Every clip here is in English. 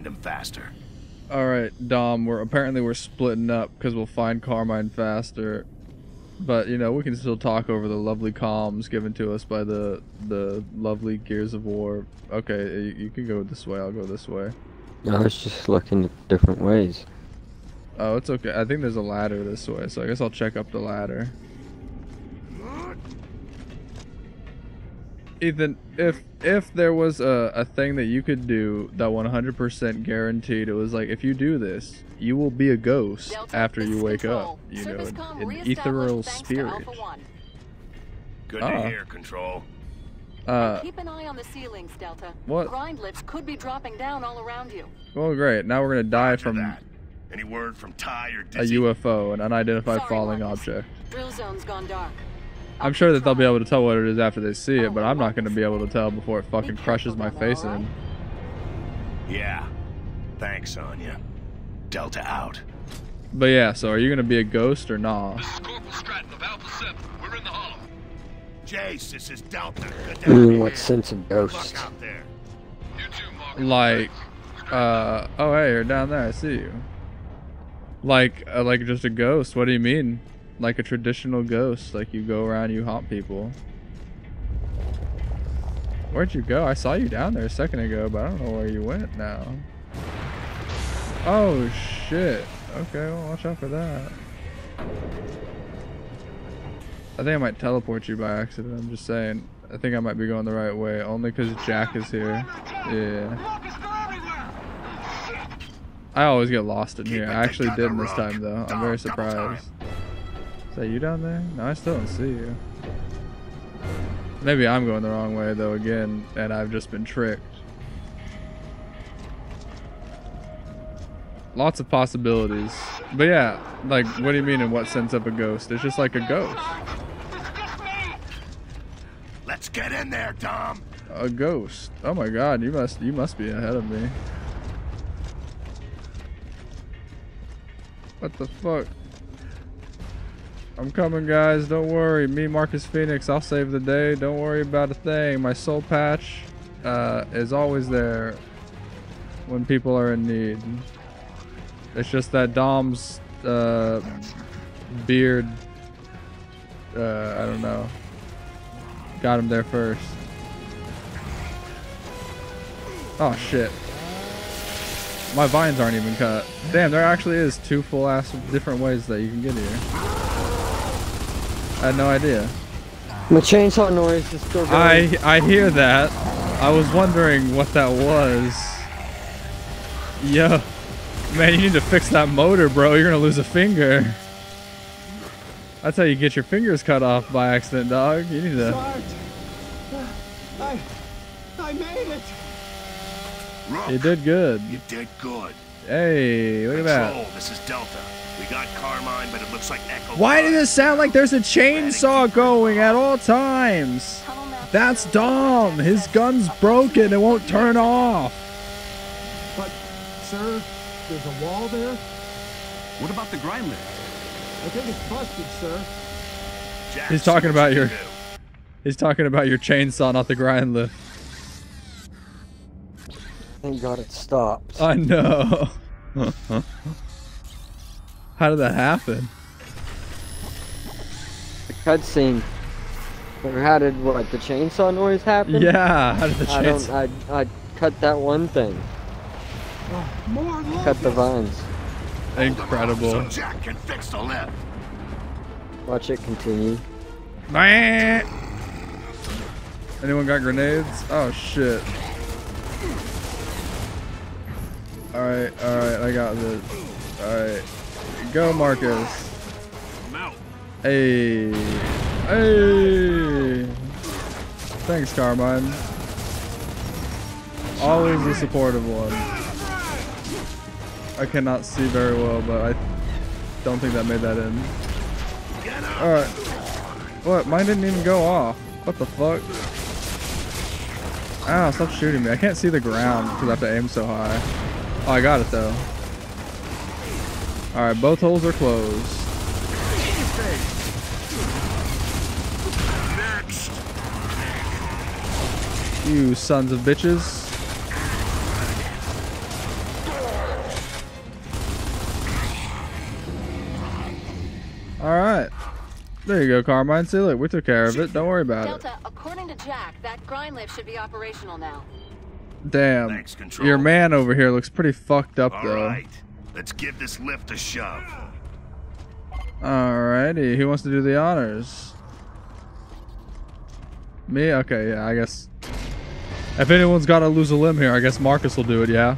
find him faster. All right, Dom. We're apparently we're splitting up because we'll find Carmine faster. But you know we can still talk over the lovely comms given to us by the the lovely Gears of War. Okay, you, you can go this way. I'll go this way. I was just looking at different ways. Oh, it's okay. I think there's a ladder this way, so I guess I'll check up the ladder. Ethan, if if there was a, a thing that you could do that 100% guaranteed, it was like if you do this, you will be a ghost Delta, after you wake Control. up. You Surface know, an, an ethereal thanks to spirit. Alpha One. Good Ah. to hear, Control. Uh, Keep an eye on the ceilings, Delta. What? Grind lifts could be dropping down all around you. well, great. Now we're gonna die Roger from that. Any word from Ty or a UFO, an unidentified Sorry, falling Marcus. object. Drill zone's gone dark. I'm sure that they'll be able to tell what it is after they see it, but I'm not gonna be able to tell before it fucking crushes my face in. Yeah. Thanks, Anya. Delta out. But yeah, so are you gonna be a ghost or nah? This is Corporal Stratton of Alpha 7. We're in the hollow. Jace, this is Delta. Good to I have mean, you what sense of ghost? out there. You too, Like, uh, oh hey, you're down there. I see you. Like, uh, like just a ghost. What do you mean? Like a traditional ghost? Like you go around, you haunt people. Where'd you go? I saw you down there a second ago, but I don't know where you went now. Oh shit. Okay, well watch out for that. I think I might teleport you by accident. I'm just saying. I think I might be going the right way, only because Jack is here. Yeah. I always get lost in here. I actually didn't this time though. I'm very surprised. That you down there? No, I still don't see you. Maybe I'm going the wrong way though again, and I've just been tricked. Lots of possibilities. But yeah, like, what do you mean in what sense of a ghost? It's just like a ghost. Let's get in there, Tom. A ghost. Oh my god, you must you must be ahead of me. What the fuck? I'm coming guys, don't worry. Me Marcus Phoenix, I'll save the day. Don't worry about a thing. My soul patch uh, is always there when people are in need. It's just that Dom's uh, beard uh, I don't know. Got him there first. Oh shit. My vines aren't even cut. Damn, there actually is two full ass different ways that you can get here. I had no idea. My chainsaw noise is still going. I I hear that. I was wondering what that was. Yo, man, you need to fix that motor, bro. You're gonna lose a finger. That's how you get your fingers cut off by accident, dog. You need to. Sarge! I, I made it! Rook, You did good. You did good. Hey, look at that. Control, this is Delta. We got Carmine, but it looks like Echo. Why does it sound like there's a chainsaw going at all times? That's shows Dom. His gun's broken. It won't turn off. But, sir, there's a wall there? What about the grind lift? I think it's busted, sir. Jack, He's talking about your- can. He's talking about your chainsaw, not the grind lift. Thank God it stopped. I know. How did that happen? The cutscene. Or how did what? The chainsaw noise happen? Yeah, how did the I don't. chainsaw? I I cut that one thing. Oh, more Cut the vines. Incredible. So Jack can fix the lift. Watch it continue. Meh. Anyone got grenades? Oh shit. Alright, alright, I got this. Alright. Go Marcus. Hey. Hey. Thanks, Carmine. Always a supportive one. I cannot see very well, but I don't think that made that in. Alright. What? Mine didn't even go off. What the fuck? Ah, stop shooting me. I can't see the ground because I have to aim so high. Oh, I got it though. Alright, both holes are closed. You sons of bitches. Alright. There you go, Carmine. See, look, we took care of it. Don't worry about Delta, it. Delta, according to Jack, that grind lift should be operational now. Damn. Thanks, Your man over here looks pretty fucked up, All though. Right let's give this lift a shove. Alrighty. Who wants to do the honors? Me? Okay, yeah, I guess. If anyone's got to lose a limb here, I guess Marcus will do it, yeah?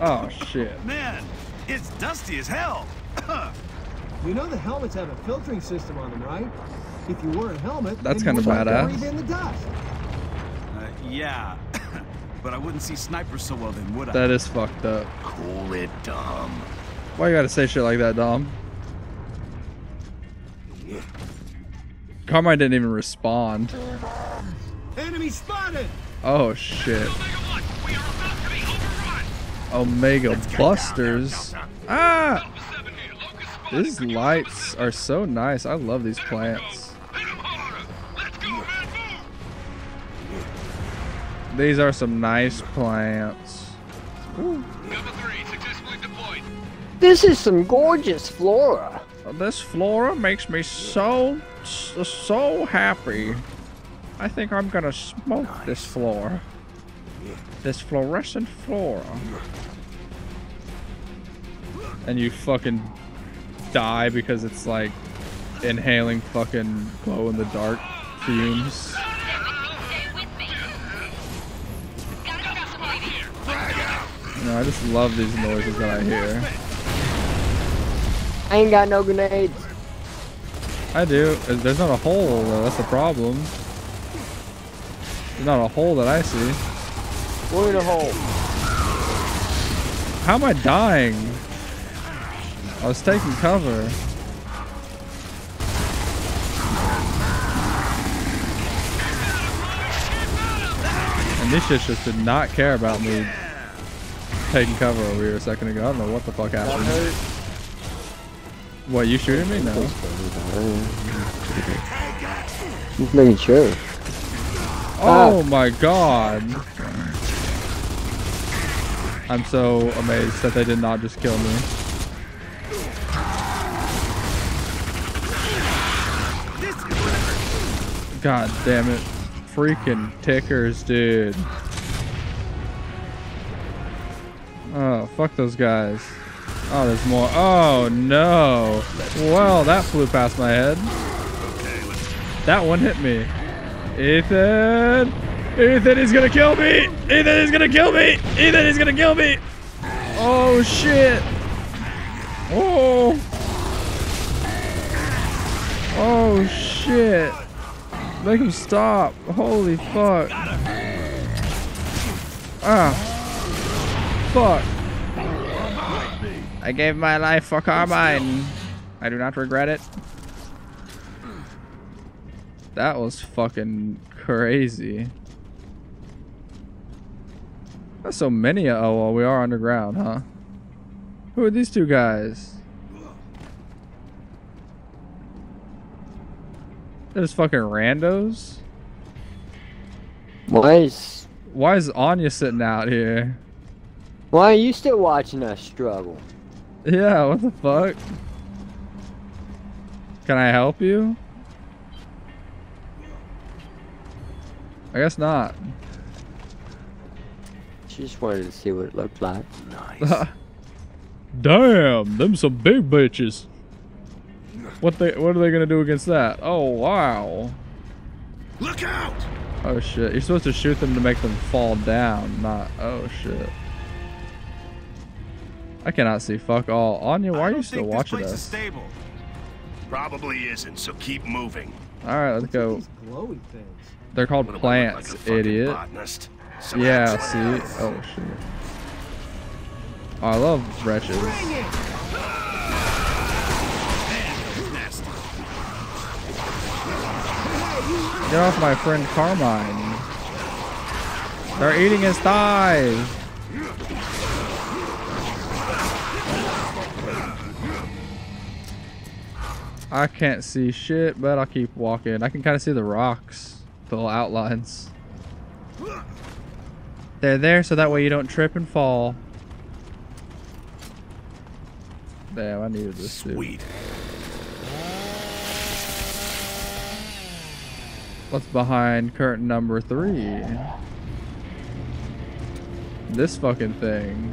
Oh, shit. Man, it's dusty as hell. You know the helmets have a filtering system on them, right? If you wear a helmet, That's kinda won't badass. breathe in the dust. Uh, yeah, but I wouldn't see snipers so well then, would I? That is fucked up. Cool it, Dom. Why you gotta say shit like that, Dom? Carmine didn't even respond. Enemy spotted! Oh shit. Omega Busters. Ah! These lights are so nice. I love these plants. These are some nice plants. This is some gorgeous flora. This flora makes me so, so happy. I think I'm gonna smoke this flora. This fluorescent flora. And you fucking die because it's like inhaling fucking glow in the dark fumes. No, I just love these noises that I hear. I ain't got no grenades. I do. There's not a hole though. That's the problem. There's not a hole that I see. We're in a hole. How am I dying? I was taking cover. And this shit just did not care about me taking cover over here a second ago. I don't know what the fuck happened. What, you shooting me? No. Just making sure. Oh ah. my god. I'm so amazed that they did not just kill me. God damn it. Freaking tickers, dude. Oh, fuck those guys. Oh, there's more. Oh, no. Well, that flew past my head. That one hit me. Ethan! Ethan is gonna kill me! Ethan is gonna kill me! Ethan is gonna kill me! Oh shit! Oh! Oh shit! Make him stop! Holy fuck! Ah! Fuck! I gave my life for Carmine. I do not regret it. That was fucking crazy. That's so many. Oh, well, we are underground, huh? Who are these two guys? They're fucking randos? Why is Why is Anya sitting out here? Why are you still watching us struggle? Yeah, what the fuck? Can I help you? I guess not. She just wanted to see what it looked like. Nice. Damn, them some big bitches. What they what are they gonna do against that? Oh wow. Look out! Oh shit. You're supposed to shoot them to make them fall down, not oh shit. I cannot see fuck all. Anya, why are you still think watching this place us? Is stable. Probably isn't, so keep moving. Alright, let's go. These glowy things. They're called What do I look plants, like idiot. botanist? Some Yeah, absolute- see? Oh shit. Oh, I love wretches. Get off my friend Carmine. They're eating his thighs. I can't see shit, but I'll keep walking. I can kind of see the rocks, the little outlines. They're there so that way you don't trip and fall. Damn, I needed this dude. Sweet. What's behind curtain number three? This fucking thing.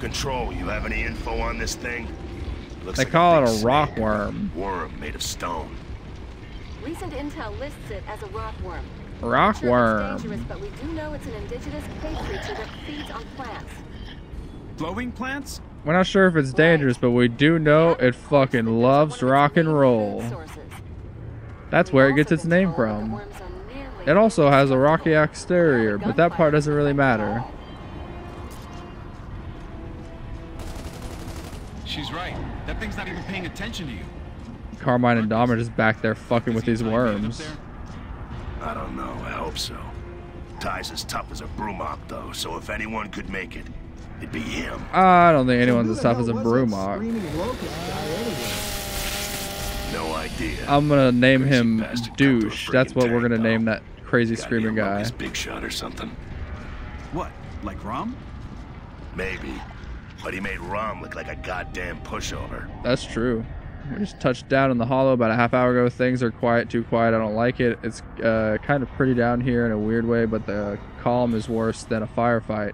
Control, you have any info on this thing? Looks They like call it a rock snake. worm. Worm made of stone. Recent intel lists it as a rockworm. Rock Sure, it's dangerous, worm. but we do know it's an indigenous cave creature that feeds on plants. Glowing plants? We're not sure if it's dangerous, but we do know it fucking loves rock and roll. That's where it gets its name from. It also has a rocky exterior, but that part doesn't really matter. She's right. That thing's not even paying attention to you. Carmine and Dom are just back there fucking with these Is he a giant man up worms. I don't know, I hope so. Ty's as tough as a Brumak, though, so if anyone could make it, it'd be him. I don't think anyone's as tough as a was that Brumak. screaming locust guy anyway? No idea. I'm gonna name him bastard come through a Douche. That's what we're gonna name that crazy screaming guy. big shot or something. What? Like RAAM? Maybe. But he made RAAM look like a goddamn pushover. That's true. We just touched down in the hollow about a half hour ago. Things are quiet, too quiet. I don't like it. It's uh, kind of pretty down here in a weird way, but the calm is worse than a firefight.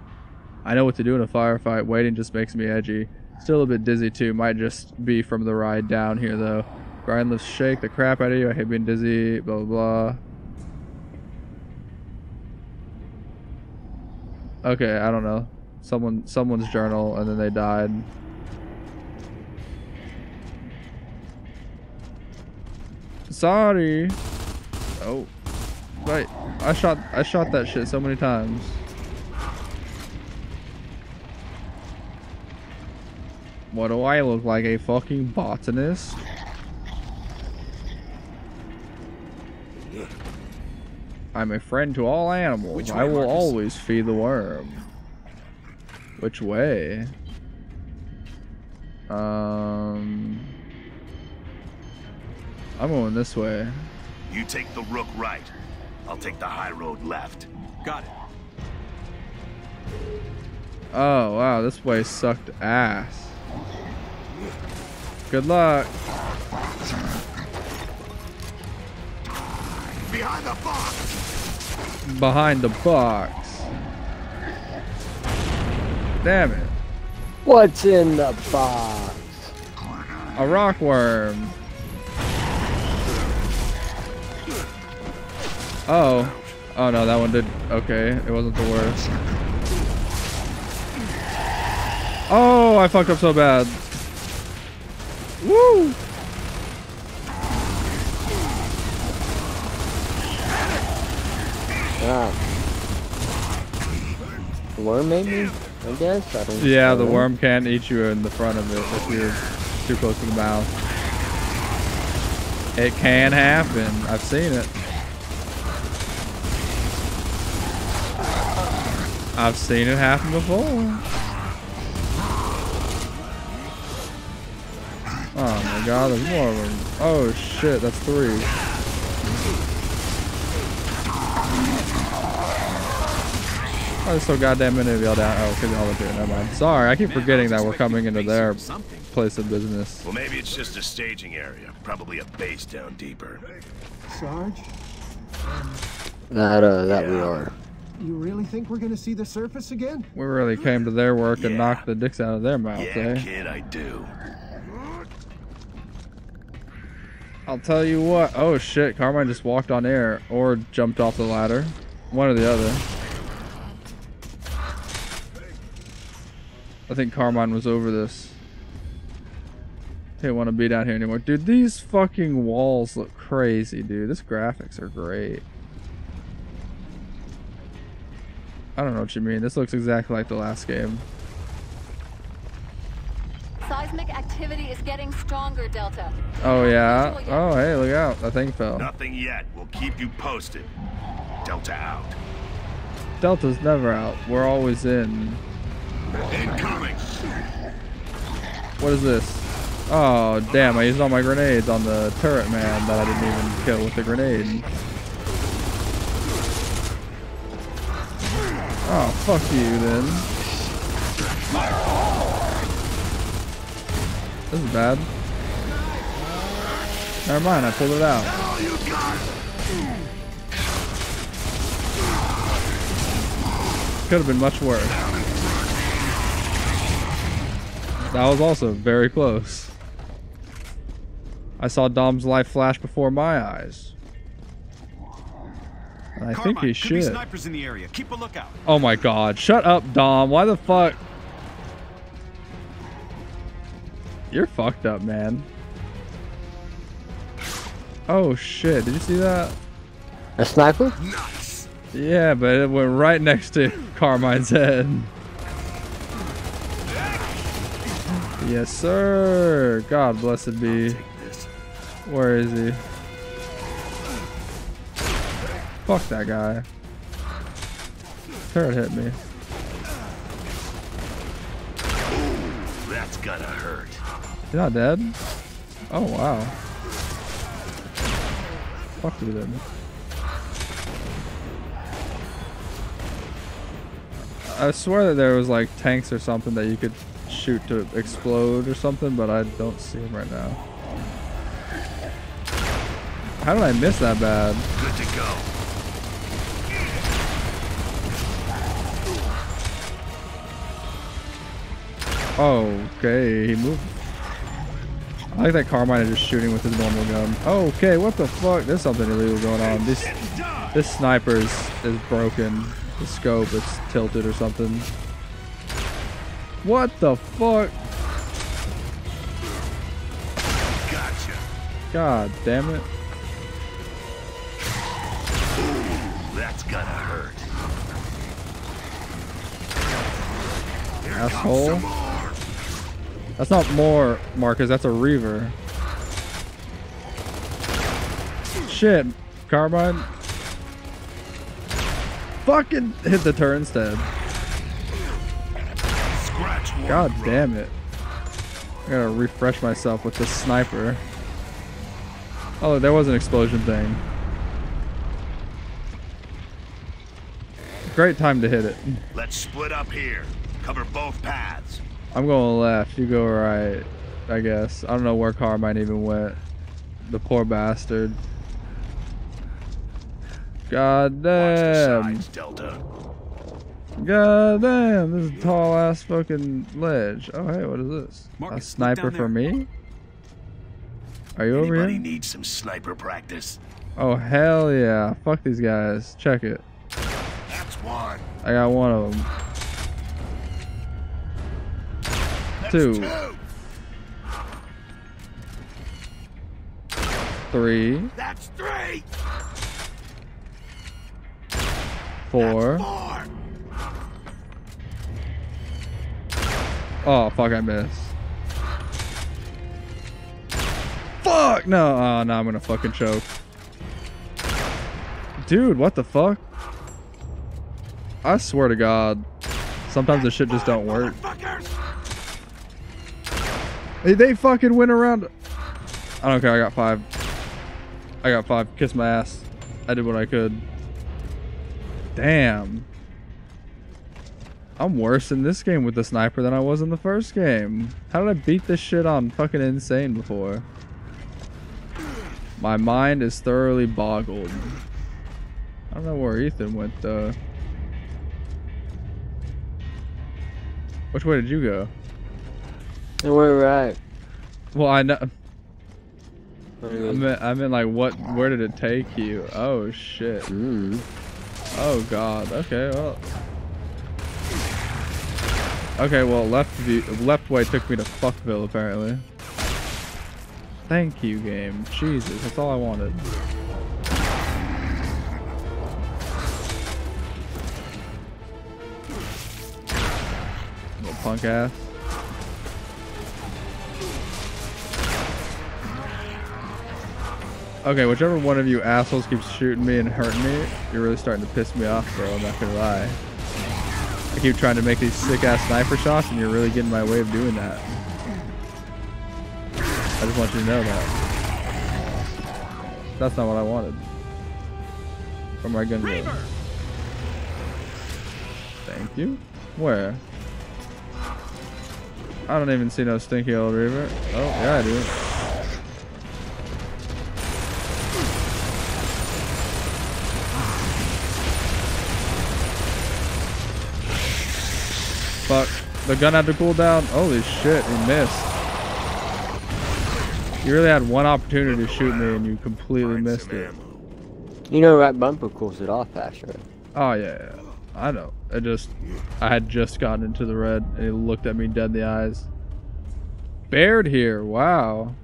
I know what to do in a firefight. Waiting just makes me edgy. Still a bit dizzy too. Might just be from the ride down here though. Grind shake the crap out of you. I hate being dizzy. Blah blah blah. Okay, I don't know. Someone, someone's journal, and then they died. Sorry. Oh. Wait. I shot I shot that shit so many times. What do I look like? A fucking botanist? I'm a friend to all animals. I will always feed the worm. Which way? Um I'm going this way. You take the rook right. I'll take the high road left. Got it. Oh wow, this place sucked ass. Good luck. Behind the box! Behind the box. Damn it. What's in the box? A rock worm. Oh. Oh no, that one did okay. It wasn't the worst. Oh, I fucked up so bad. Woo! Ah. Worm made me? I guess. I don't Yeah, I the worm can't eat you in the front of it if you're too close to the mouth. It can happen. I've seen it. I've seen it happen before. Oh my god, there's more of them. Oh shit, that's three. Oh, there's so goddamn many of y'all down. Oh, because y'all are doing Never mind. Sorry, I keep Man, forgetting I that we're coming into their something. place of business. Well, maybe it's just a staging area. Probably a base down deeper. Sarge, That, uh, that we are. you really think we're gonna see the surface again? We really came to their work and knocked the dicks out of their mouths, Yeah, eh? kid, I do. I'll tell you what. Oh shit, Carmine just walked on air or jumped off the ladder. One or the other. I think Carmine was over this. Didn't want to be down here anymore. Dude, these fucking walls look crazy, dude. This graphics are great. I don't know what you mean. This looks exactly like the last game. Seismic activity is getting stronger, Delta. Oh yeah. Oh hey, look out. That thing fell. Nothing yet. We'll keep you posted. Delta out. Delta's never out. We're always in. Incoming! What is this? Oh, damn, I used all my grenades on the turret man that I didn't even kill with the grenade. Oh, fuck you then. This is bad. Never mind, I pulled it out. Could have been much worse. That was also very close. I saw Dom's life flash before my eyes. And I think he should. snipers in the area. Keep a lookout. Oh my god. Shut up, Dom. Why the fuck? You're fucked up, man. Oh shit. Did you see that? A sniper? Yeah, but it went right next to Carmine's head. Yes, sir. God blessed be. Where is he? Fuck that guy. Turret hit me. That's gonna hurt. He's not dead? Oh, wow. Fuck you then. I swear that there was like tanks or something that you could shoot to explode or something, but I don't see him right now. How did I miss that bad? Good to go. Okay, he moved. I like that Carmine is just shooting with his normal gun. Okay, what the fuck? There's something illegal going on. This this sniper is, is broken. The scope it's tilted or something. What the fuck? Gotcha. God damn it. That's gonna hurt. Here Asshole. That's not more, Marcus. That's a Reaver. Shit, Carmine. Fucking hit the turn instead. God damn it. I gotta refresh myself with this sniper. Oh, there was an explosion thing. Great time to hit it. Let's split up here. Cover both paths. I'm going left, you go right, I guess. I don't know where Carmine even went. The poor bastard. God Watch the damn. sides, Delta. God damn, this is a tall ass fucking ledge. Oh hey, what is this? Marcus, a sniper for me? Are you over Anybody here? needs some sniper practice? Oh hell yeah. Fuck these guys. Check it. That's one. I got one of them. That's Two. two. Three, That's three. four. That's four. Oh fuck I missed. Fuck no! Oh no, I'm gonna fucking choke. Dude, what the fuck? I swear to God, sometimes this shit just don't work. Motherfuckers. Hey, they fucking went around. I don't care. I got five. I got five. Kiss my ass. I did what I could. Damn. I'm worse in this game with the sniper than I was in the first game. How did I beat this shit on fucking insane before? My mind is thoroughly boggled. I don't know where Ethan went though. Which way did you go? And we're right. Well, I know. I meant, I meant like what? Where did it take you? Oh shit. Mm. Oh god. Okay. Well. Okay. Well, left view, left way took me to Fuckville apparently. Thank you, game. Jesus, that's all I wanted. Little punk ass. Okay, whichever one of you assholes keeps shooting me and hurting me, you're really starting to piss me off, bro. I'm not gonna lie. Keep trying to make these sick ass sniper shots, and you're really getting my way of doing that. I just want you to know that. That's not what I wanted. Where my gun go? Thank you. Where? I don't even see no stinky old reaver. Oh, yeah, I do. Fuck. The gun had to cool down. Holy shit, he missed. You really had one opportunity to shoot me and you completely missed it. You know that bumper cools it off faster. Oh yeah, yeah. I know. I just I had just gotten into the red and he looked at me dead in the eyes. Baird here, wow.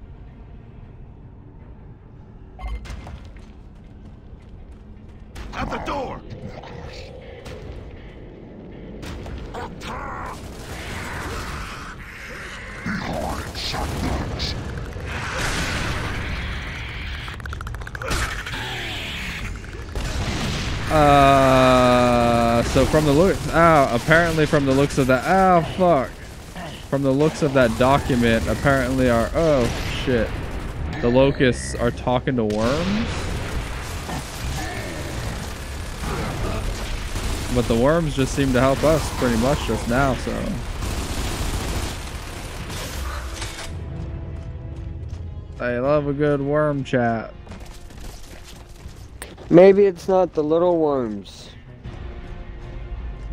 Uh so from the looks ow, apparently from the looks of that ow fuck. From the looks of that document, apparently our oh shit. The locusts are talking to worms. But the worms just seem to help us pretty much just now, so I love a good worm chat. Maybe it's not the little worms.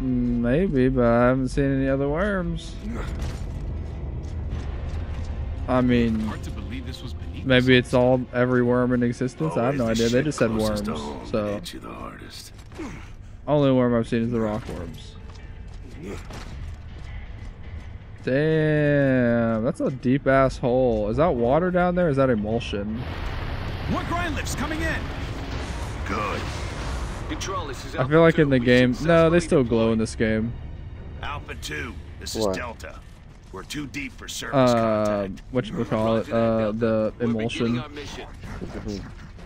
Maybe, but I haven't seen any other worms. I mean, Hard to believe this was beneath maybe it's all every worm in existence. I have no oh, the idea. They just said worms. So the hardest. only worm I've seen is the rock worms. Damn, that's a deep ass hole. Is that water down there? Or is that Imulsion? More grind lifts coming in. Good. Control, this is I feel like in the game, no, they successfully still glow in this game. Alpha 2, this is Delta. We're too deep for service Uh, contact. what you call it? Uh, the Imulsion. beginning our mission.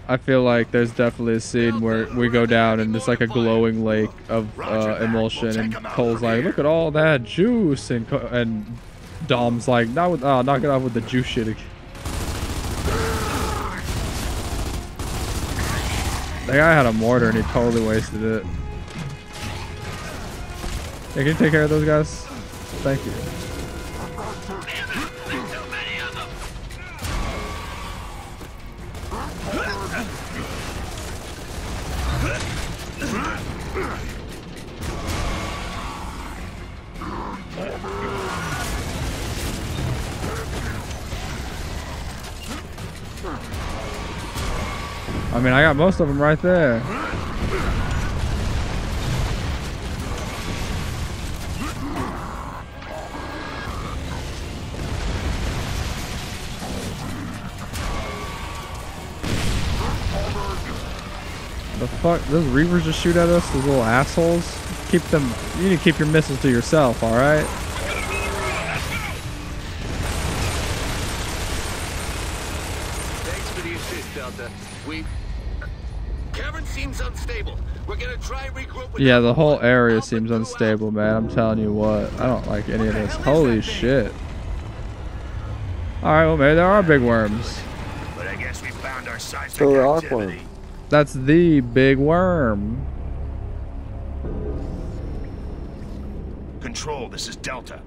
I feel like there's definitely a scene where we go down and it's like a glowing lake of uh, Imulsion, and Cole's like, "Look at all that juice," and and Dom's like, "Not with, oh, knock it off with the juice shit." again." That guy had a mortar and he totally wasted it. Hey, can you take care of those guys? Thank you. I mean, I got most of them right there. The fuck? Those reavers just shoot at us, those little assholes. Keep them. You need to keep your missiles to yourself, all Yeah, the whole area seems unstable, man. I'm telling you what. I don't like any of this. Holy shit. Alright, well, maybe there are big worms. But I guess we found our seismic So there are activity. That's the big worm. Control, this is Delta.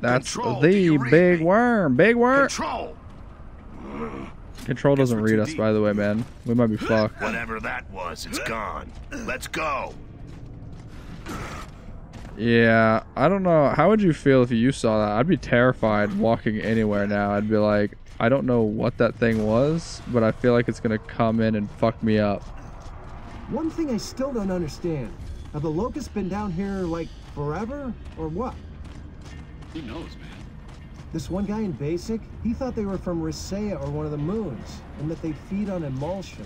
That's Control, the big me? worm. Big worm. Control! Control doesn't read us, deep. by the way, man. We might be fucked. Whatever that was, it's gone. Let's go. Yeah, I don't know. How would you feel if you saw that? I'd be terrified walking anywhere now. I'd be like, I don't know what that thing was, but I feel like it's gonna come in and fuck me up. One thing I still don't understand. Have the locusts been down here, like, forever? Or what? Who knows, man? This one guy in Basic, he thought they were from Risea or one of the moons, and that they feed on Imulsion.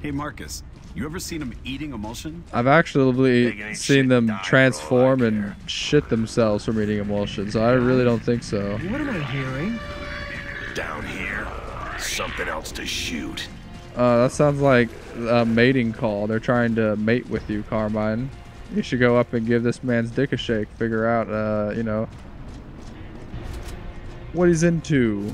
Hey, Marcus. You ever seen them eating Imulsion? I've actually seen them dive for all I transform and care. shit themselves from eating Imulsion, so I really don't think so. What am I hearing? Down here, something else to shoot. Uh, that sounds like a mating call. They're trying to mate with you, Carmine. You should go up and give this man's dick a shake. Figure out, uh, you know, what he's into.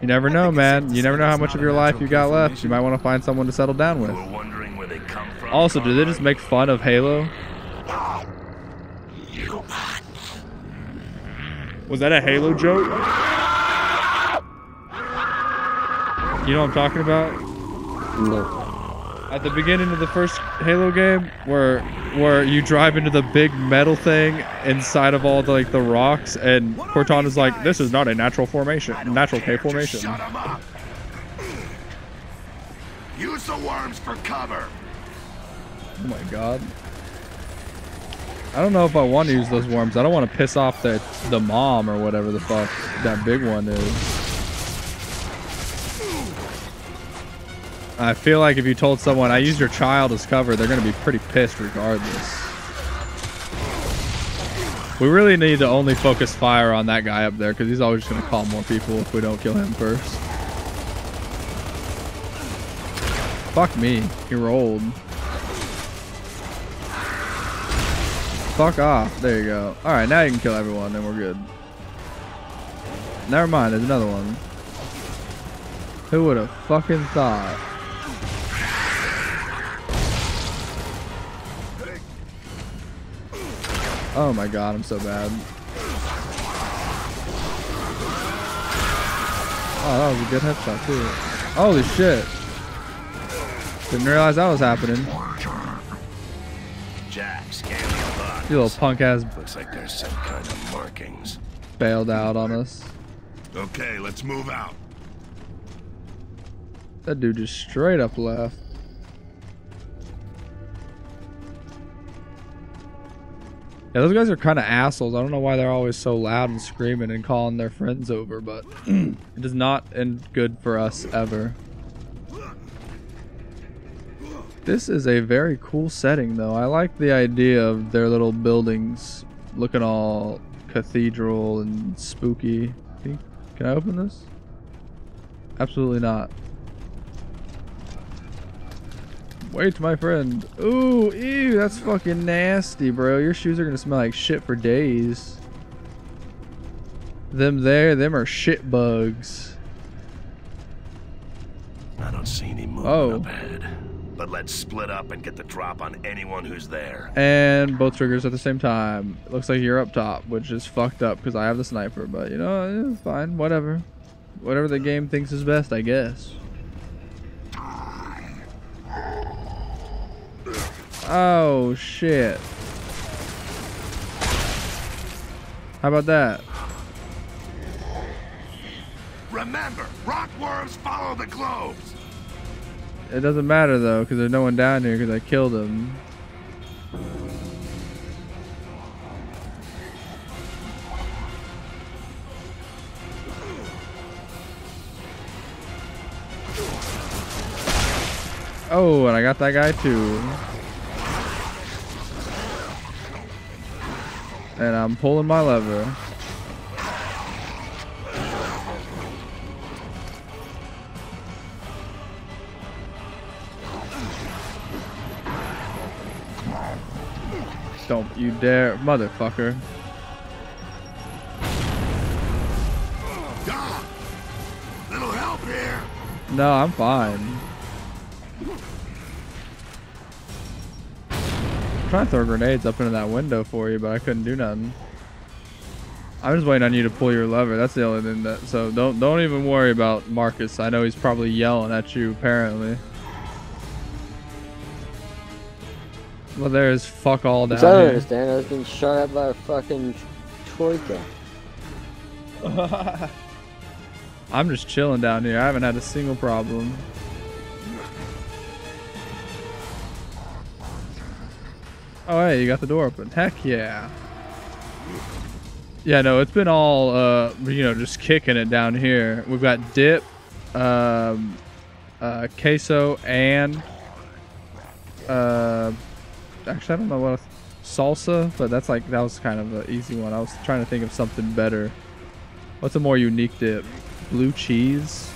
You never know, man. You never know how much of your life you got left. You might want to find someone to settle down with. Also, do they just make fun of Halo? Was that a Halo joke? You know what I'm talking about? No. At the beginning of the first Halo game, where where you drive into the big metal thing inside of all the like the rocks, and Cortana's like, "This is not a natural formation, natural K formation." Shut him up. Use the worms for cover. Oh my god. I don't know if I want to use those worms. I don't want to piss off the the mom or whatever the fuck that big one is. I feel like if you told someone I use your child as cover, they're gonna be pretty pissed regardless. We really need to only focus fire on that guy up there because he's always just gonna call more people if we don't kill him first. Fuck me, he rolled. Fuck off. There you go. Alright, now you can kill everyone and we're good. Never mind, there's another one. Who would have fucking thought? Oh my god, I'm so bad. Oh, that was a good headshot too. Holy shit. Didn't realize that was happening. Jack, scan the box. You little punk ass Looks like there's some kind of markings. bailed out on us. Okay, let's move out. That dude just straight up left. Yeah, those guys are kind of assholes. I don't know why they're always so loud and screaming and calling their friends over, but it is not end good for us ever. This is a very cool setting, though. I like the idea of their little buildings looking all cathedral and spooky. Can can I open this? Absolutely not. Wait, my friend. Ooh, ew, that's fucking nasty, bro. Your shoes are gonna smell like shit for days. Them there, them are shit bugs. I don't see any movement Oh. up ahead. But let's split up and get the drop on anyone who's there. And both triggers at the same time. Looks like you're up top, which is fucked up because I have the sniper. But you know, fine, whatever. Whatever the game thinks is best, I guess. Oh shit. How about that? Remember, rockworms follow the globes. It doesn't matter though, because there's no one down here because I killed him. Oh, and I got that guy too. And I'm pulling my lever. Don't you dare, motherfucker. Doc, little help here. No, I'm fine. Trying to throw grenades up into that window for you, but I couldn't do nothing. I'm just waiting on you to pull your lever. That's the only thing that. So don't don't even worry about Marcus. I know he's probably yelling at you. Apparently. Well, there's fuck all down Which I don't here. understand. I was being shot at by a fucking troika. I'm just chilling down here. I haven't had a single problem. Oh, hey, you got the door open. Heck yeah. Yeah, no, it's been all, uh, you know, just kicking it down here. We've got dip, um, uh, queso, and, uh, actually, I don't know what else- salsa, but that's like, that was kind of an easy one. I was trying to think of something better. What's a more unique dip? Blue cheese?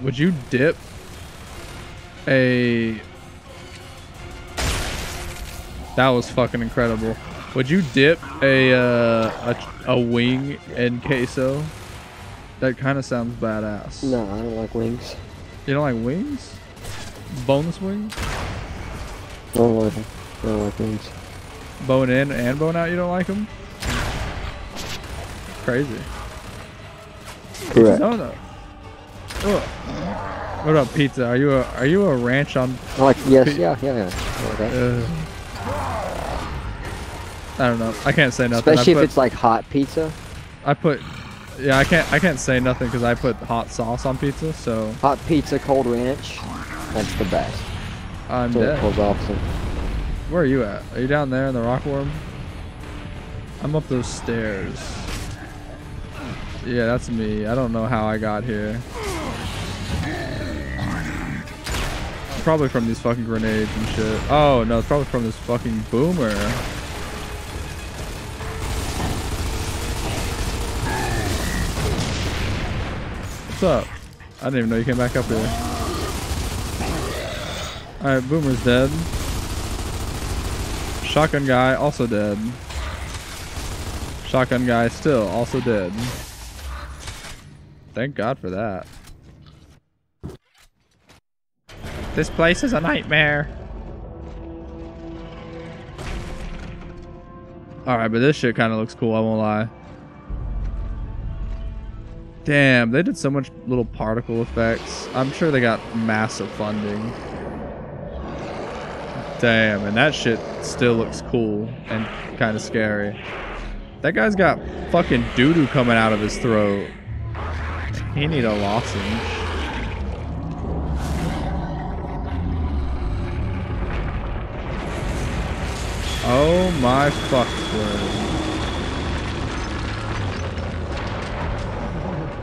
Would you dip a... That was fucking incredible. Would you dip a, uh, a, a wing in queso? That kind of sounds badass. No, I don't like wings. You don't like wings? Boneless wings? I don't like them. I don't like wings. Bone in and bone out, you don't like them? Crazy. Correct. No, no. Ugh. What about pizza? Are you a are you a ranch on? Like yes, Pe- yeah, yeah, yeah. I. Uh, I don't know. I can't say nothing. Especially I if it's like hot pizza. I put. Yeah, I can't. I can't say nothing because I put hot sauce on pizza. So Hot pizza, cold ranch. That's the best. I'm So dead. pulls off some. Where are you at? Are you down there in the rock worm? I'm up those stairs. Yeah, that's me. I don't know how I got here. Probably from these fucking grenades and shit. Oh, no, it's probably from this fucking boomer. What's up? I didn't even know you came back up here. Alright, boomer's dead. Shotgun guy also dead. Shotgun guy still also dead. Thank God for that. This place is a nightmare. Alright, but this shit kind of looks cool, I won't lie. Damn, they did so much little particle effects. I'm sure they got massive funding. Damn, and that shit still looks cool and kind of scary. That guy's got fucking doo-doo coming out of his throat. He need a lozenge. Oh my fuck word.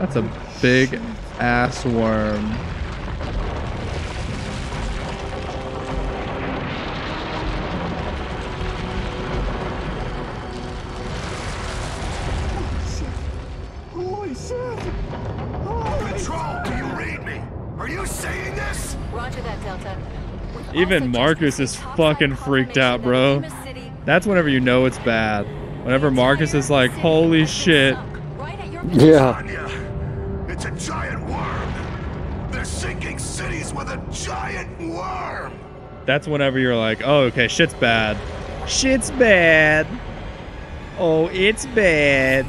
That's a big ass worm. Holy shit! Holy Control, do you read me? Are you saying this? Roger that, Delta. Even Marcus is fucking freaked out, bro. Confirmation that Amos City- That's whenever you know it's bad. Whenever Marcus is like, holy shit. Right at your Yeah. It's a giant worm. They're sinking cities with a giant worm. That's whenever you're like, oh, okay, shit's bad. Shit's bad. Oh, it's bad.